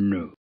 No.